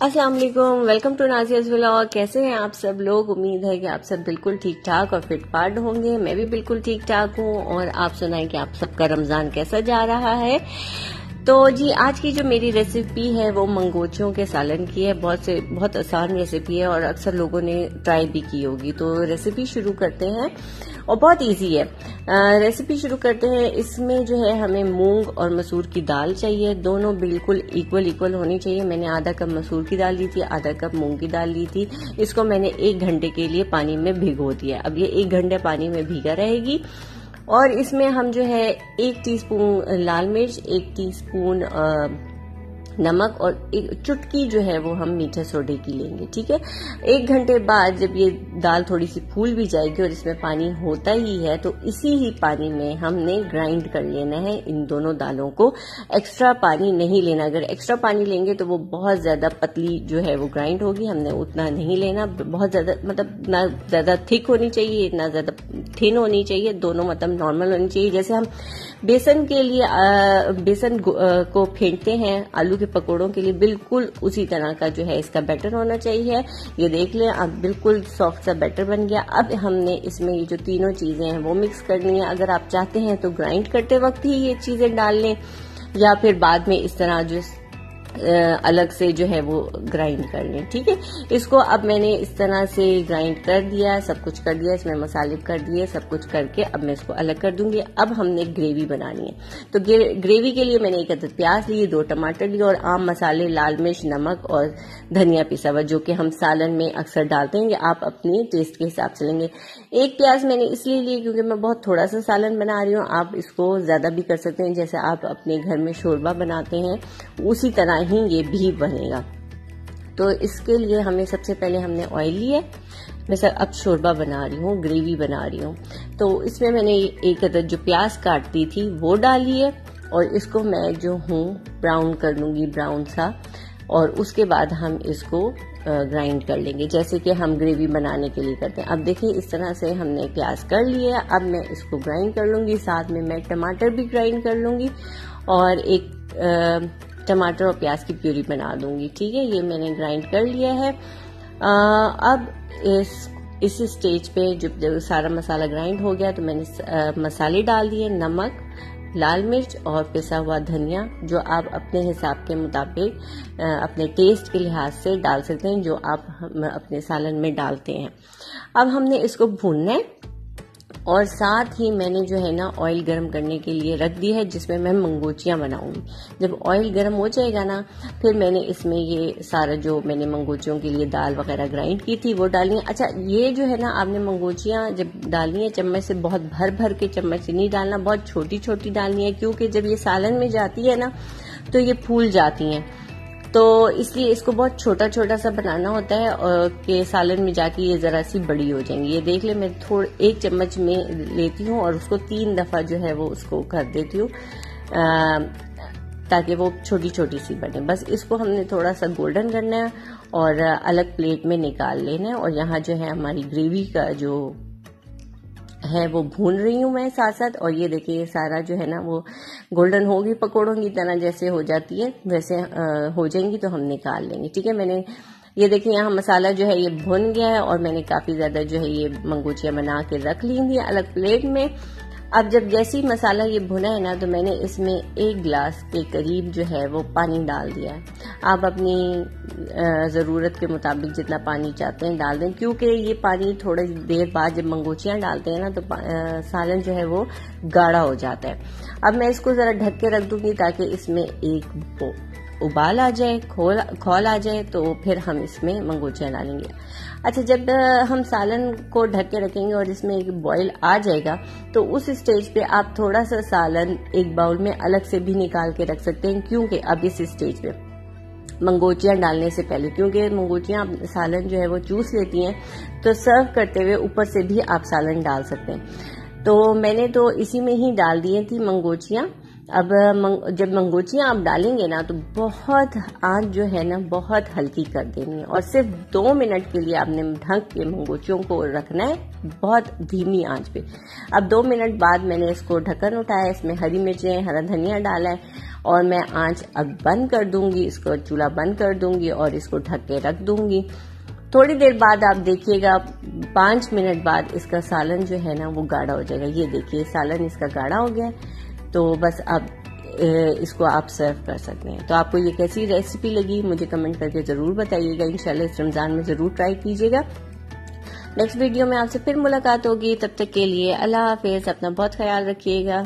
अस्सलाम वालेकुम welcome to Nazia's vlog कैसे हैं आप सब लोग? उम्मीद है कि आप सब बिल्कुल ठीक ठाक और फिट फाट होंगे। मैं भी बिल्कुल ठीक ठाक हूँ और आप सुनाएँ कि आप सबका रमज़ान कैसा जा रहा है। तो जी, आज की जो मेरी रेसिपी है, वो मंगोचियों के सालन की है। बहुत से, बहुत आसान रेसिपी है और अक्सर लोगों ने ट्राई भी की होगी। तो रेसिपी शुरू करते हैं। और बहुत इजी है। रेसिपी शुरू करते हैं। इसमें जो है हमें मूंग और मसूर की दाल चाहिए। दोनों बिल्कुल इक्वल इक्वल होनी चाहिए। मैंने आधा कप मसूर की दाल ली थी, आधा कप मूंग की दाल ली थी। इसको मैंने एक घंटे के लिए पानी में भिगो दिया। अब ये एक घंटे पानी में भीगा रहेगी। और इसमें हम जो है एक टीस्पून लाल मिर्च, एक टीस्पून नमक और एक चुटकी जो है वो हम मीठे सोडे की लेंगे, ठीक है? एक घंटे बाद जब ये दाल थोड़ी सी फूल भी जाएगी और इसमें पानी होता ही है तो इसी ही पानी में हमने ग्राइंड कर लेना है इन दोनों दालों को। एक्स्ट्रा पानी नहीं लेना, अगर एक्स्ट्रा पानी लेंगे तो वो बहुत ज़्यादा पतली जो है वो ग्राइंड होगी, हमने उतना नहीं लेना। बहुत ज़्यादा मतलब ना ज़्यादा थिक होनी चाहिए, ना ज़्यादा थिन होनी चाहिए, दोनों मतलब नॉर्मल होनी चाहिए। जैसे हम बेसन के लिए बेसन को फेंटते हैं, आलू के पकौड़ों के लिए बिल्कुल उसी तरह का जो है इसका बैटर होना चाहिए। ये देख लें आप बिल्कुल सॉफ्ट सा बैटर बन गया। अब हमने इसमें ये जो तीनों चीज़ें हैं वो मिक्स करनी है। अगर आप चाहते हैं तो ग्राइंड करते वक्त ही ये चीज़ें डाल लें या फिर बाद में इस तरह जो अलग से जो है वो ग्राइंड कर लें ठीक है? इसको अब मैंने इस तरह से ग्राइंड कर दिया, सब कुछ कर दिया, इसमें मसाले कर दिए, सब कुछ करके अब मैं इसको अलग कर दूँगी। अब हमने ग्रेवी बनानी है। तो ग्रेवी के लिए मैंने एक अदद प्याज लिए दो टमाटर लिए और आम मसाले, लाल मिर्च, नमक और धनिया पिसा हुआ, जो कि हम सालन में अक्सर डालते हैं। आप अपनी टेस्ट के हिसाब से लेंगे। एक प्याज मैंने इसलिए लिए क्योंकि मैं बहुत थोड़ा सा सालन बना रही हूँ। आप इसको ज़्यादा भी कर सकते हैं। जैसे आप अपने घर में शोरबा बनाते हैं, उसी तरह ही ये भी बनेगा। तो इसके लिए हमें सबसे पहले हमने ऑयल लिया मैं सर अब शोरबा बना रही हूँ ग्रेवी बना रही हूँ। तो इसमें मैंने एक अदर जो प्याज काटती थी, वो डाली है और इसको मैं जो हूँ ब्राउन कर लूँगी ब्राउन सा। और उसके बाद हम इसको ग्राइंड कर लेंगे। जैसे कि हम ग्रेवी बनाने के लिए करते हैं। अब देखिए, इस तरह से हमने प्याज कर लिया अब मैं इसको ग्राइंड कर लूँगी। साथ में मैं टमाटर भी ग्राइंड कर लूँगी। और एक टमाटर और प्याज की प्यूरी बना दूँगी ठीक है? ये मैंने ग्राइंड कर लिया है। आ, अब इस इस स्टेज पे जब सारा मसाला ग्राइंड हो गया तो मैंने आ, मसाले डाल दिए नमक लाल मिर्च और पिसा हुआ धनिया जो आप अपने हिसाब के मुताबिक अपने टेस्ट के लिहाज से डाल सकते हैं जो आप अपने सालन में डालते हैं। अब हमने इसको भूनना है। और साथ ही मैंने जो है ना ऑयल गर्म करने के लिए रख दी है, जिसमें मैं मंगोचियाँ बनाऊँगी। जब ऑयल गर्म हो जाएगा ना, फिर मैंने इसमें ये सारा जो मैंने मंगोचियों के लिए दाल वगैरह ग्राइंड की थी, वो डालनी है। अच्छा ये जो है ना आपने मंगोचियाँ जब डालनी है, चम्मच से बहुत भर भर के चम्मच से नहीं डालना, बहुत छोटी छोटी डालनी है, क्योंकि जब ये सालन में जाती है ना तो ये फूल जाती हैं। तो इसलिए इसको बहुत छोटा छोटा सा बनाना होता है और के सालन में जाके ये जरा सी बड़ी हो जाएँगी। ये देख ले, मैं थोड़ा एक चम्मच में लेती हूँ और उसको तीन दफ़ा जो है वो उसको कर देती हूँ ताकि वो छोटी छोटी सी बने। बस इसको हमने थोड़ा सा गोल्डन करना है और अलग प्लेट में निकाल लेना है और यहाँ जो है हमारी ग्रेवी का जो है, वो भून रही हूँ मैं साथ साथ और ये देखिए, ये सारा जो है ना, वो गोल्डन होगी पकौड़ों की तरह जैसे हो जाती है, वैसे हो जाएँगी तो हम निकाल लेंगे, ठीक है? मैंने, ये देखिए, यहाँ मसाला जो है, ये भुन गया है और मैंने काफ़ी ज़्यादा जो है, ये मंगोचिया बना के रख ली थी अलग प्लेट में। अब जब जैसे ही मसाला ये भुना है ना तो मैंने इसमें एक गिलास के करीब जो है, वो पानी डाल दिया है। आप अपनी ज़रूरत के मुताबिक जितना पानी चाहते हैं डाल दें, क्योंकि ये पानी थोड़ी देर बाद जब मंगोचियाँ डालते हैं ना तो सालन जो है वो गाढ़ा हो जाता है। अब मैं इसको ज़रा ढक के रख दूँगी ताकि इसमें एक उबाल आ जाए, खोल खोल आ जाए तो फिर हम इसमें मंगोचियाँ डालेंगे। अच्छा जब हम सालन को ढक के रखेंगे और इसमें एक बॉईल आ जाएगा तो उस स्टेज पे आप थोड़ा सा सालन एक बाउल में अलग से भी निकाल के रख सकते हैं, क्योंकि अब इस स्टेज पे मंगोचियाँ डालने से पहले क्योंकि मंगोचियाँ सालन जो है वो चूस लेती हैं तो सर्व करते हुए ऊपर से भी आप सालन डाल सकते हैं। तो मैंने तो इसी में ही डाल दिए थी मंगोचियाँ। अब मंग, जब मंगोचियाँ आप डालेंगे ना तो बहुत आँच जो है ना बहुत हल्की कर देनी है। और सिर्फ़ दो मिनट के लिए आपने ढक के मंगोचियों को रखना है बहुत धीमी आँच पे। अब दो मिनट बाद मैंने इसको ढक्कन उठाया इसमें हरी मिर्चें हरा धनिया डाला है और मैं आँच अब बंद कर दूँगी, इसको चूल्हा बंद कर दूँगी और इसको ढक के रख दूँगी। थोड़ी देर बाद आप देखिएगा, पाँच मिनट बाद इसका सालन जो है ना, वो गाढ़ा हो जाएगा। ये देखिए, सालन इसका गाढ़ा हो गया तो बस अब इसको आप सर्व कर सकते हैं। तो आपको ये कैसी रेसिपी लगी, मुझे कमेंट करके ज़रूर बताइएगा। इंशाल्लाह इस रमज़ान में ज़रूर ट्राई कीजिएगा। नेक्स्ट वीडियो में आपसे फिर मुलाकात होगी। तब तक के लिए अल्लाह हाफिज़, अपना बहुत ख्याल रखिएगा।